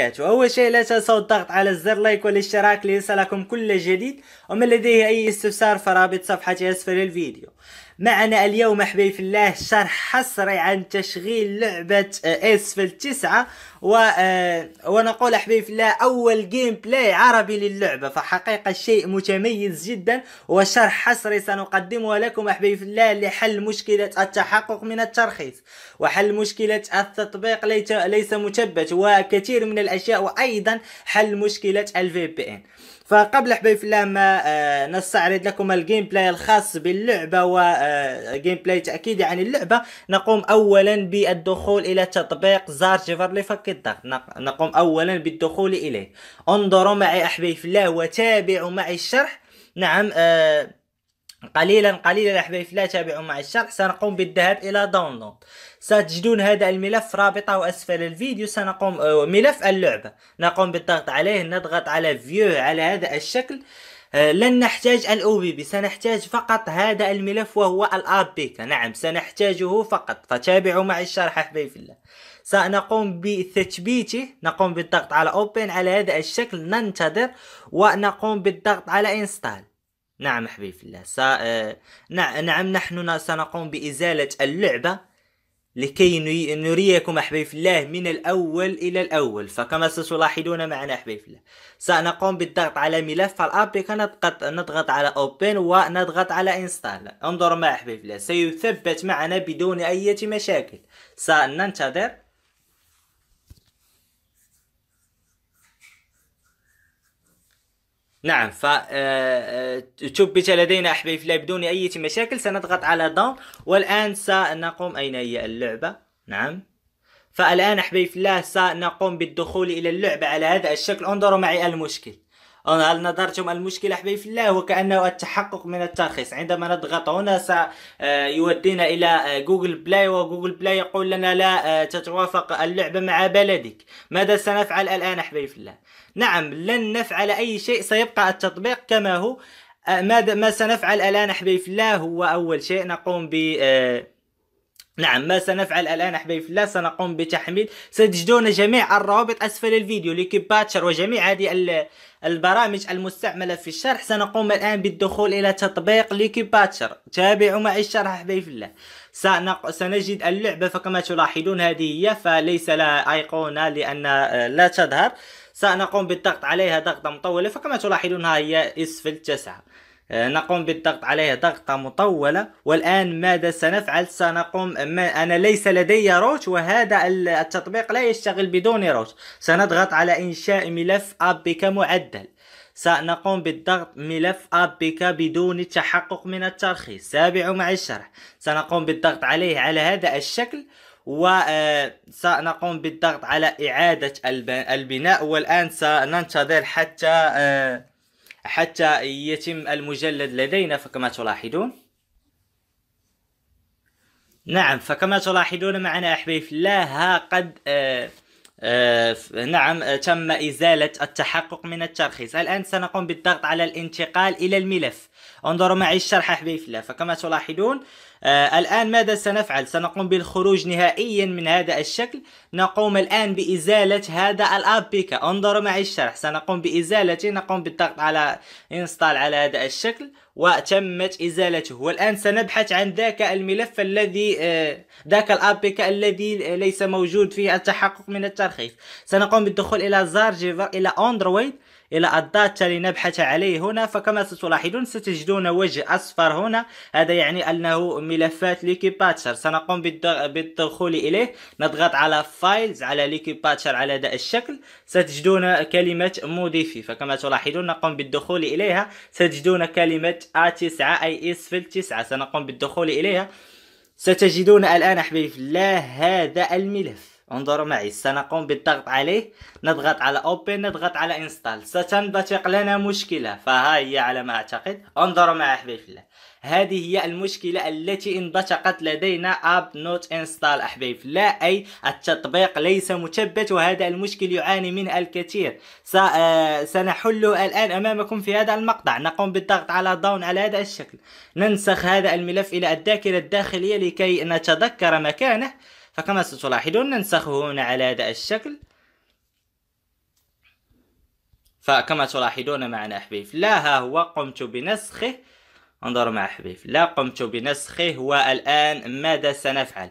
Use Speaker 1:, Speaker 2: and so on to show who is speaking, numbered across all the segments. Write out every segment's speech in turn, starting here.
Speaker 1: أول شيء لا تنسوا الضغط على زر like والاشتراك ليصلكم كل جديد. ومن لديه أي استفسار فرابط صفحتي أسفل الفيديو. معنا اليوم أحبابي في الله شرح حصري عن تشغيل لعبة اسفل تسعة و... آه، ونقول أحبابي في الله أول gameplay عربي للعبة. فحقيقة شيء متميز جدا وشرح حصري سنقدمه لكم أحبابي في الله لحل مشكلة التحقق من الترخيص وحل مشكلة التطبيق ليس مثبت وكثير من الأشياء وأيضا حل مشكلة ال VPN فقبل أحبابي في الله ما آه نستعرض لكم ال gameplay الخاص باللعبة و game آه play تأكيدي عن اللعبة. نقوم أولا بالدخول إلى تطبيق ZArchiver لفك الضغط. نقوم أولا بالدخول إليه. انظروا معي أحبابي في الله وتابعوا معي الشرح. نعم آه قليلا قليلا احبابي في الله تابعوا معي الشرح. سنقوم بالذهاب إلى download ستجدون هذا الملف رابطه اسفل الفيديو سنقوم آه، ملف اللعبة. نقوم بالضغط عليه نضغط على view على هذا الشكل. آه، لن نحتاج ال OBB سنحتاج فقط هذا الملف وهو ال APK نعم سنحتاجه فقط. فتابعوا معي الشرح احبابي في الله. سنقوم بتثبيته نقوم بالضغط على open على هذا الشكل ننتظر ونقوم بالضغط على انستال نعم حبيبي الله. س... آه... نعم نحن سنقوم بإزالة اللعبة. لكي نريكم أحبابي في الله من الأول إلى الأول. فكما ستلاحظون معنا أحبابي في الله. سنقوم بالضغط على ملف الأبليك نضغط نضغط على Open ونضغط على Install. انظروا معي أحبابي في الله. سيثبت معنا بدون أي مشاكل. سننتظر. نعم ف آه، آه، لدينا احبابي في الله بدون أي مشاكل سنضغط على done والآن سنقوم أين هي؟ اللعبة. نعم. فالآن احبابي في الله سنقوم بالدخول إلى اللعبة على هذا الشكل. انظروا معي المشكل. هل نظرتم المشكلة أحبابي في الله؟ وكأنه التحقق من الترخيص. عندما نضغط هنا سيودينا آه، إلى Google Play و Google Play يقول لنا لا تتوافق اللعبة مع بلدك. ماذا سنفعل الآن أحبابي في الله؟ نعم لن نفعل أي شيء سيبقى التطبيق كما هو. آه، ماذا ما سنفعل الآن أحبابي في الله؟ هو أول شيء نقوم ب آه، نعم ما سنفعل الآن أحبابي في الله سنقوم بتحميل. ستجدون جميع الروابط أسفل الفيديو لكيباتشر وجميع هذه البرامج المستعملة في الشرح. سنقوم الآن بالدخول إلى تطبيق لكيباتشر تابعوا معي الشرح أحبابي في الله سنق... سنجد اللعبة فكما تلاحظون هذه هي فليس لها أيقونة لأن آه، لا تظهر. سنقوم بالضغط عليها ضغطة مطولة فكما تلاحظون هي إسفل تسعة. نقوم بالضغط عليها ضغطة مطولة والآن ماذا سنفعل؟ سنقوم أنا ليس لدي root وهذا التطبيق لا يشتغل بدون root سنضغط على إنشاء ملف APK معدل. سنقوم بالضغط ملف APK بدون التحقق من الترخيص. تابعوا مع الشرح. سنقوم بالضغط عليه على هذا الشكل وسنقوم بالضغط على إعادة البناء والآن سننتظر حتى آه، حتى يتم المجلد لدينا فكما تلاحظون نعم فكما تلاحظون معنا أحبابي في الله ها قد آه آه نعم تم إزالة التحقق من الترخيص. الآن سنقوم بالضغط على الانتقال إلى الملف. انظروا معي الشرح أحبابي في الله فكما تلاحظون آه الآن ماذا سنفعل؟ سنقوم بالخروج نهائيا من هذا الشكل. نقوم الآن بإزالة هذا ال APK انظروا معي الشرح. سنقوم بإزالته نقوم بالضغط على uninstall على هذا الشكل وتمت إزالته. والآن سنبحث عن ذاك الملف الذي آه ذاك ال APK الذي ليس موجود فيه التحقق من الترخيص. سنقوم بالدخول إلى ZArchiver إلى إلى ال data لنبحث عليه هنا فكما ستلاحظون ستجدون وجه أصفر هنا. هذا يعني أنه ملفات Lucky Patcher. سنقوم بالدخول إليه. نضغط على files على Lucky Patcher على هذا الشكل. ستجدون كلمة modified. فكما تلاحظون نقوم بالدخول إليها. ستجدون كلمة A9 أي اسفل 9 سنقوم بالدخول إليها. ستجدون الآن أحبابي في الله هذا الملف. انظروا معي. سنقوم بالضغط عليه نضغط على open نضغط على install ستنبثق لنا مشكلة. فها هي على ما أعتقد. انظروا معي احبابي في الله. هذه هي المشكلة التي انبثقت لدينا app not installed في الله. أي التطبيق ليس مثبت وهذا المشكل يعاني منه الكثير. آه، سنحله الآن أمامكم في هذا المقطع. نقوم بالضغط على done على هذا الشكل. ننسخ هذا الملف إلى الذاكرة الداخلية لكي نتذكر مكانه. فكما ستلاحظون ننسخه هنا على هذا الشكل. فكما تلاحظون معنا حبيب لا ها هو قمت بنسخه. انظروا مع حبيب لا قمت بنسخه والآن ماذا سنفعل؟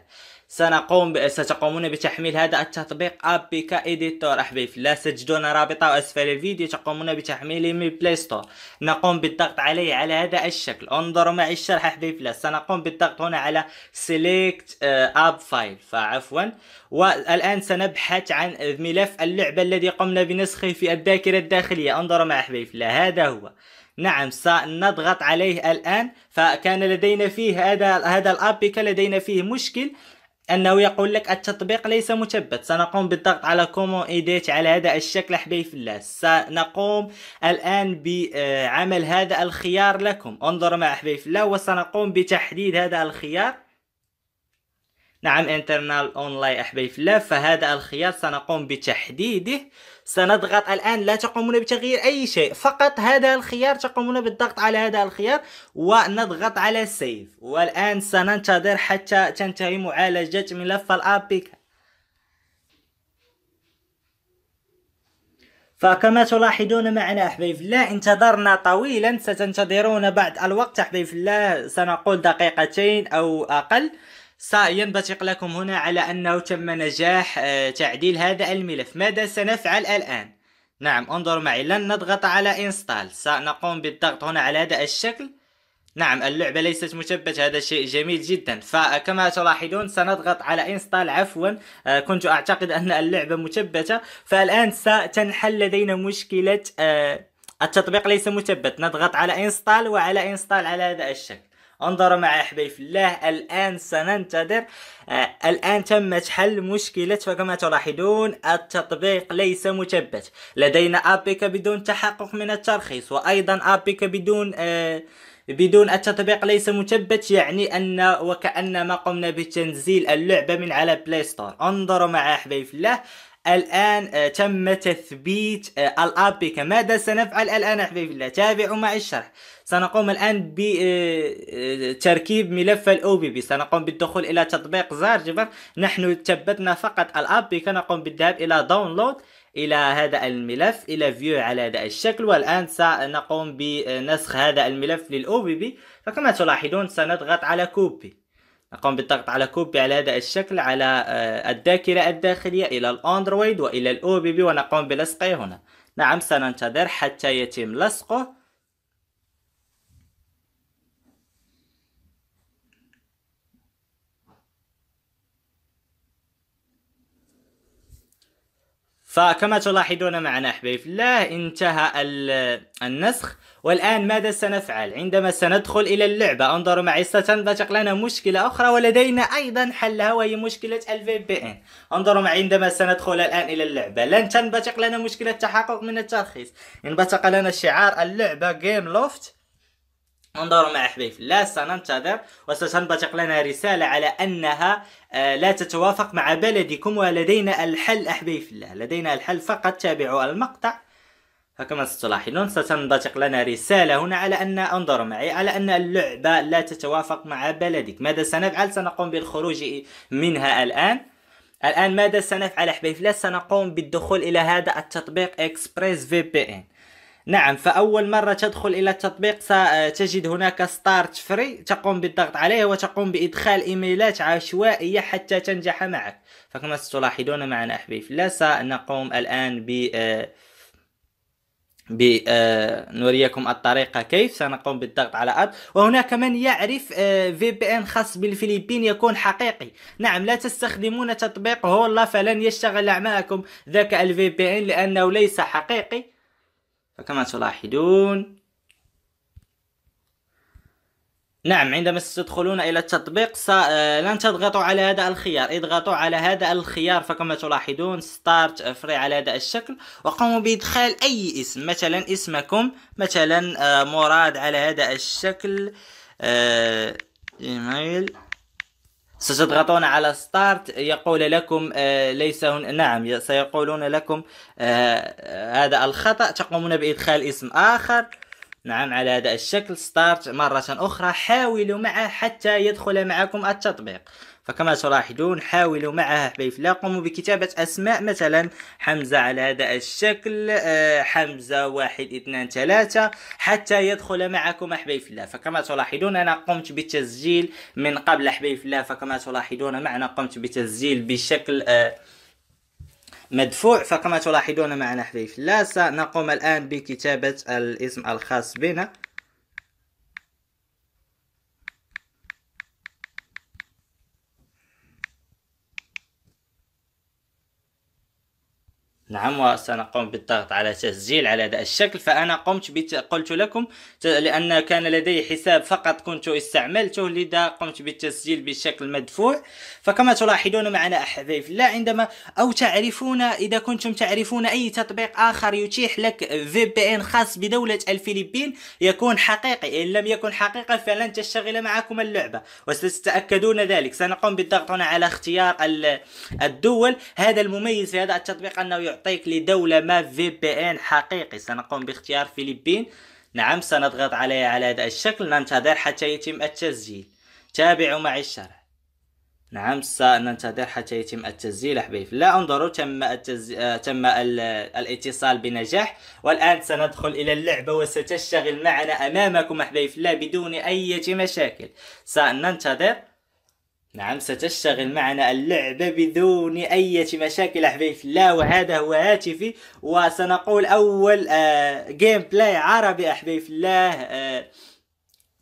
Speaker 1: سنقوم. ستقومون بتحميل هذا التطبيق. APK Editor احبابي في الله ستجدون رابطة أسفل الفيديو تقومون بتحميله من Play Store نقوم بالضغط عليه على هذا الشكل. انظروا معي الشرح احبابي في الله سنقوم بالضغط هنا على select APK file فعفوا. والآن سنبحث عن ملف اللعبة الذي قمنا بنسخه في الذاكرة الداخلية. انظروا مع احبابي لا هذا هو. نعم سنضغط عليه الآن. فكان لدينا فيه هذا هذا ال APK لدينا فيه مشكل. أنه يقول لك التطبيق ليس مثبت سنقوم بالضغط على common edit على هذا الشكل احبائي في الله. سنقوم الآن بعمل هذا الخيار لكم. انظروا معي احبائي في الله وسنقوم بتحديد هذا الخيار. نعم internal only أحبائي في الله. فهذا الخيار سنقوم بتحديده. سنضغط الآن لا تقومون بتغيير أي شيء فقط هذا الخيار تقومون بالضغط على هذا الخيار ونضغط على save والآن سننتظر حتى تنتهي معالجة ملف ال APK فكما تلاحظون معنا أحبابي في الله انتظرنا طويلا ستنتظرون بعض الوقت أحبابي في الله. سنقول دقيقتين أو أقل. سينبثق لكم هنا على أنه تم نجاح آه، تعديل هذا الملف. ماذا سنفعل الآن؟ نعم انظروا معي لن نضغط على install سنقوم بالضغط هنا على هذا الشكل. نعم اللعبة ليست مثبتة هذا شيء جميل جدا. فكما تلاحظون سنضغط على install عفوا آه، كنت أعتقد أن اللعبة مثبتة. فالآن ستنحل لدينا مشكلة آه، التطبيق ليس مثبت. نضغط على install وعلى install على هذا الشكل. انظروا معي في الله الآن سننتظر. آه الآن تمت حل مشكلة فكما تلاحظون التطبيق ليس مثبت. لدينا APK بدون تحقق من الترخيص وأيضا APK بدون آه بدون التطبيق ليس مثبت يعني أن وكأنما قمنا بتنزيل اللعبة من على Play Store انظروا معي احبابي في الله الآن آه، تم تثبيت آه، ال APK. ماذا سنفعل الآن أحبابي في الله؟ تابعوا معي الشرح. سنقوم الآن بتركيب آه، ملف ال OBB سنقوم بالدخول إلى تطبيق ZArchiver نحن ثبتنا فقط ال APK. نقوم بالذهاب إلى download إلى هذا الملف إلى view على هذا الشكل. والآن سنقوم بنسخ هذا الملف لل OBB فكما تلاحظون سنضغط على copy نقوم بالضغط على copy على هذا الشكل على آه، الذاكرة الداخلية إلى ال Android وإلى ال OBB ونقوم بلصقه هنا. نعم سننتظر حتى يتم لصقه. فكما تلاحظون معنا في الله انتهى النسخ والآن ماذا سنفعل؟ عندما سندخل إلى اللعبة أنظروا معي ستنبثق لنا مشكلة أخرى ولدينا أيضا حلها وهي مشكلة الفي بي ان أنظروا معي عندما سندخل الآن إلى اللعبة لن تنبثق لنا مشكلة تحقق من الترخيص. انبثق لنا شعار اللعبة جيم لوفت انظروا مع حبيب لا سننتظر وستنبثق لنا رسالة على أنها آه، لا تتوافق مع بلدكم ولدينا الحل. أحبي في الله لدينا الحل فقط. تابعوا المقطع. فكما ستلاحظون ستنبثق لنا رسالة هنا على أن انظروا معي على أن اللعبة لا تتوافق مع بلدك. ماذا سنفعل؟ سنقوم بالخروج منها الآن. الآن ماذا سنفعل أحبابي لا سنقوم بالدخول إلى هذا التطبيق Express VPN. نعم فأول مرة تدخل إلى التطبيق ستجد هناك start free تقوم بالضغط عليه وتقوم بإدخال إيميلات عشوائية حتى تنجح معك. فكما ستلاحظون معنا في الله سنقوم الآن ب بنوريكم الطريقة كيف سنقوم بالضغط على add. وهناك من يعرف VPN خاص بالفلبين يكون حقيقي. نعم لا تستخدمون تطبيق Hola فلن يشتغل معكم ذاك ال VPN لأنه ليس حقيقي. فكما تلاحظون نعم عندما ستدخلون إلى التطبيق آه، لن تضغطوا على هذا الخيار. اضغطوا على هذا الخيار فكما تلاحظون start free على هذا الشكل. وقوموا بإدخال أي اسم مثلا اسمكم مثلا آه، مراد على هذا الشكل. إيميل. آه، ستضغطون على start يقول لكم آه ليس هن... نعم سيقولون لكم آه هذا الخطأ تقومون بإدخال اسم آخر. نعم على هذا الشكل start مرة أخرى حاولوا معه حتى يدخل معكم التطبيق. فكما تلاحظون حاولوا معها حبايب الله قوموا بكتابة أسماء. مثلا حمزة على هذا الشكل آه، حمزة واحد اثنان ثلاثة حتى يدخل معكم الله فكما تلاحظون أنا قمت بالتسجيل من قبل الله فكما تلاحظون معنا قمت بتسجيل بشكل آه، مدفوع. فكما تلاحظون معنا الله سنقوم الآن بكتابة الاسم الخاص بنا. نعم وسنقوم بالضغط على تسجيل على هذا الشكل فأنا قمت بت... قلت لكم لأن كان لدي حساب فقط كنت استعملته لذا قمت بالتسجيل بشكل مدفوع. فكما تلاحظون معنا أحبائي في الله عندما أو تعرفون إذا كنتم تعرفون أي تطبيق آخر يتيح لك في بي ان خاص بدولة الفلبين يكون حقيقي. إن لم يكن حقيقي فلن تشتغل معكم اللعبة. وستتأكدون ذلك. سنقوم بالضغط هنا على اختيار الدول. هذا المميز في هذا التطبيق أنه يعطيك لدولة ما في بي ان حقيقي. سنقوم باختيار فلبين نعم سنضغط عليه على هذا الشكل. ننتظر حتى يتم التسجيل. تابعوا معي الشرح. نعم سننتظر حتى يتم التسجيل. أحبائي لا انظروا تم التز... تم الاتصال بنجاح. والآن سندخل إلى اللعبة وستشتغل معنا أمامكم أحبائي الله بدون أي مشاكل. سننتظر. نعم ستشتغل معنا اللعبة بدون أي مشاكل أحبابي في الله وهذا هو هاتفي. وسنقول أول آه gameplay عربي أحبابي في الله آه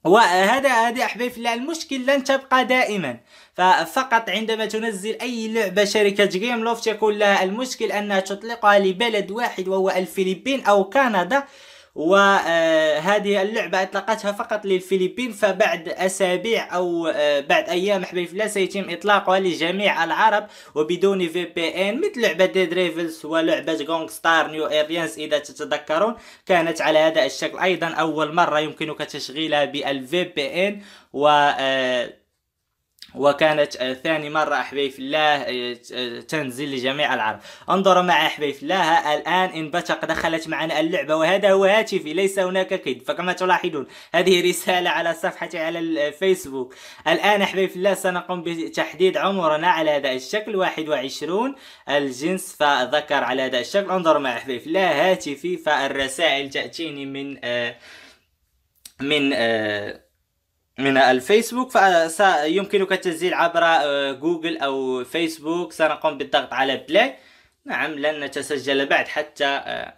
Speaker 1: وهذا هذه أحبابي في الله المشكل لن تبقى دائما. ففقط عندما تنزل أي لعبة شركة Gameloft يكون لها المشكل أنها تطلقها لبلد واحد وهو الفلبين أو كندا. وهذه اللعبة أطلقتها فقط للفلبين فبعد أسابيع أو آه، بعد أيام حبيب الله سيتم إطلاقها لجميع العرب وبدون VPN مثل لعبة Dead Rivals ولعبة Gangstar New Orleans إذا تتذكرون. كانت على هذا الشكل أيضا أول مرة يمكنك تشغيلها بال VPN و آه، وكانت آه، ثاني مرة في الله آه، آه، تنزل لجميع العرب. انظروا معي في الله الآن انبثق دخلت معنا اللعبة وهذا هو هاتفي ليس هناك كذب فكما تلاحظون هذه رسالة على صفحتي على الفيسبوك الآن أحبابي في الله سنقوم بتحديد عمرنا على هذا الشكل. 21 الجنس فذكر على هذا الشكل. انظروا معي في الله هاتفي فالرسائل تأتيني من من من الفيسبوك فسيمكنك التسجيل عبر آه، جوجل أو فيسبوك. سنقوم بالضغط على play. نعم لن نتسجل بعد حتى آه،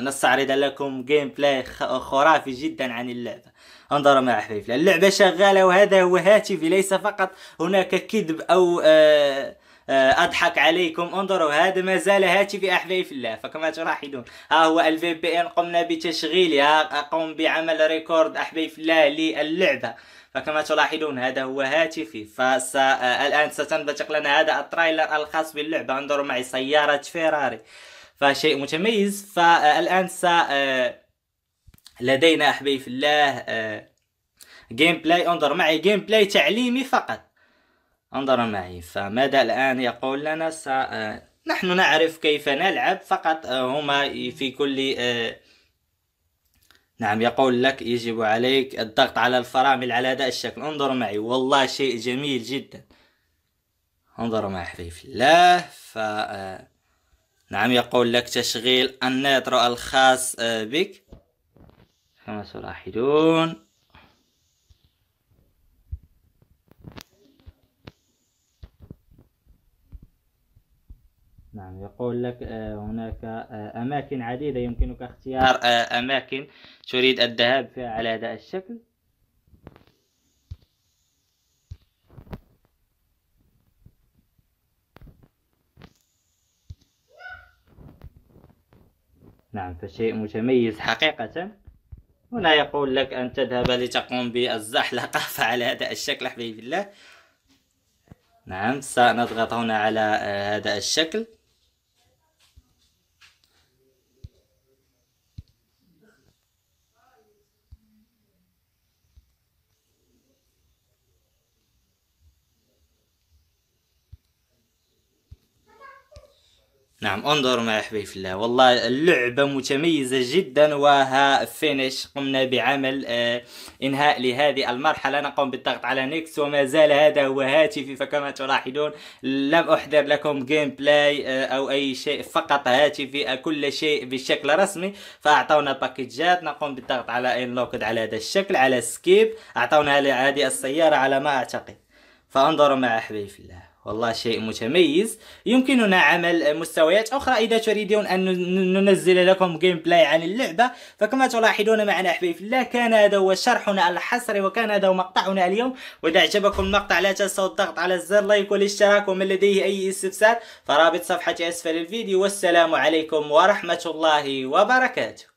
Speaker 1: نستعرض لكم gameplay خرافي جدا عن اللعبة. انظروا معي حبيبي. اللعبة شغالة وهذا هو هاتفي ليس فقط هناك كذب آه آه، أضحك عليكم. انظروا هذا ما زال هاتفي أحبائي في الله. فكما تلاحظون ها هو ال VPN قمنا بتشغيلها أقوم بعمل record أحبائي في الله للعبة. فكما تلاحظون هذا هو هاتفي. فالآن ستنبثق لنا هذا ال trailer الخاص باللعبة. أنظروا معي سيارة فيراري. فشيء متميز. فالآن س لدينا أحبابي في الله gameplay انظر معي gameplay تعليمي فقط. انظر معي. فماذا الآن يقول لنا؟ س... نحن نعرف كيف نلعب. فقط هما في كل نعم يقول لك يجب عليك الضغط على الفرامل على هذا الشكل. انظروا معي والله شيء جميل جدا. انظروا معي حبيبي الله. ف نعم يقول لك تشغيل النيترو الخاص بك. كما تلاحظون نعم يقول لك آه، هناك آه، أماكن عديدة يمكنك اختيار آه، أماكن تريد الذهاب فيها على هذا الشكل؟ نعم فشيء متميز حقيقة. هنا يقول لك أن تذهب لتقوم بالزحلقة فعلى هذا الشكل حبيبي الله. نعم سنضغط هنا على هذا الشكل. نعم انظروا معي احبابي في الله. والله اللعبة متميزة جدا وها finish قمنا بعمل آه إنهاء لهذه المرحلة. نقوم بالضغط على نيكس وما زال هذا هو هاتفي. فكما تلاحظون لم أحضر لكم gameplay آه أو أي شيء فقط هاتفي آه، كل شيء بشكل رسمي فأعطونا باكيجات نقوم بالضغط على unlocked على هذا الشكل على skip أعطونا هذه السيارة على ما أعتقد. فانظروا معي احبابي في الله. والله شيء متميز. يمكننا عمل مستويات أخرى. إذا تريدون أن ننزل لكم gameplay عن اللعبة فكما تلاحظون معنا أحبابي في الله كان هذا هو شرحنا الحصري وكان هذا هو مقطعنا اليوم. وإذا أعجبكم المقطع لا تنسوا الضغط على الزر like والاشتراك ومن لديه أي استفسار فرابط صفحة أسفل الفيديو. والسلام عليكم ورحمة الله وبركاته.